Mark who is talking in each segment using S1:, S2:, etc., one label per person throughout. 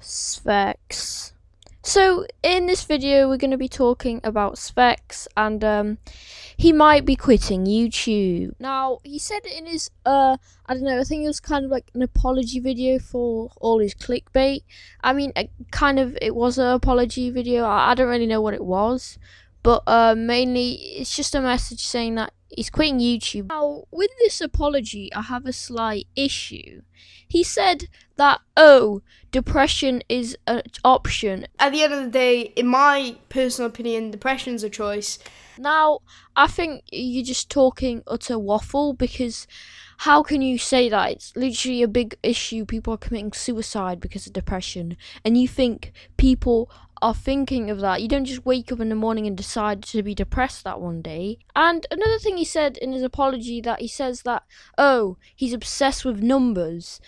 S1: Sphex. So in this video, we're going to be talking about Sphex, and um, he might be quitting YouTube. Now he said in his uh, I don't know, I think it was kind of like an apology video for all his clickbait. I mean, kind of it was an apology video. I, I don't really know what it was, but uh, mainly it's just a message saying that he's quitting YouTube. Now, with this apology, I have a slight issue. He said that, oh, depression is an option.
S2: At the end of the day, in my personal opinion, depression's a choice.
S1: Now, I think you're just talking utter waffle because how can you say that? It's literally a big issue. People are committing suicide because of depression. And you think people are thinking of that. You don't just wake up in the morning and decide to be depressed that one day. And another thing he said in his apology that he says that, oh, he's obsessed with numbers.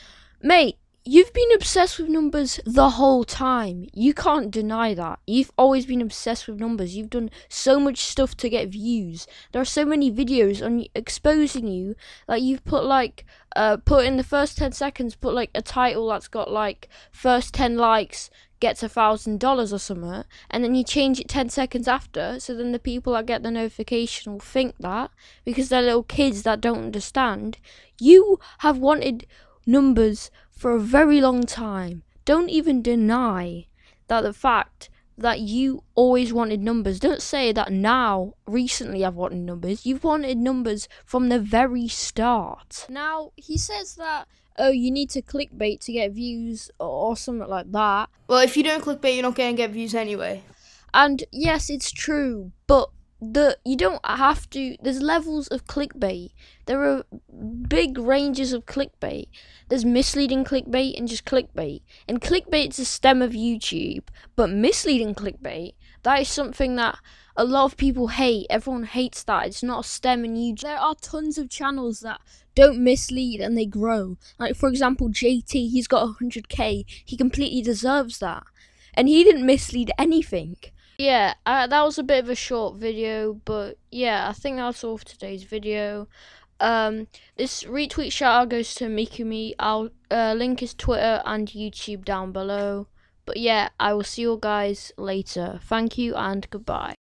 S1: Mate, You've been obsessed with numbers the whole time. You can't deny that. You've always been obsessed with numbers. You've done so much stuff to get views. There are so many videos on exposing you. Like you've put like uh put in the first 10 seconds put like a title that's got like first 10 likes gets a thousand dollars or something and then you change it 10 seconds after so then the people that get the notification will think that because they're little kids that don't understand you have wanted numbers for a very long time. Don't even deny that the fact that you always wanted numbers. Don't say that now, recently, I've wanted numbers. You've wanted numbers from the very start. Now, he says that, oh, you need to clickbait to get views or something like that.
S2: Well, if you don't clickbait, you're not going to get views anyway.
S1: And yes, it's true, but the you don't have to there's levels of clickbait. There are big ranges of clickbait. There's misleading clickbait and just clickbait. And clickbait's the stem of youtube but misleading clickbait that is something that a lot of people hate. Everyone hates that. It's not a stem in youtube. There are tons of channels that don't mislead and they grow. Like for example jt he's got 100k he completely deserves that. And he didn't mislead anything yeah, uh, that was a bit of a short video, but yeah, I think that's all for today's video. Um, this retweet shout out goes to Mikumi. I'll uh, link his Twitter and YouTube down below. But yeah, I will see you guys later. Thank you and goodbye.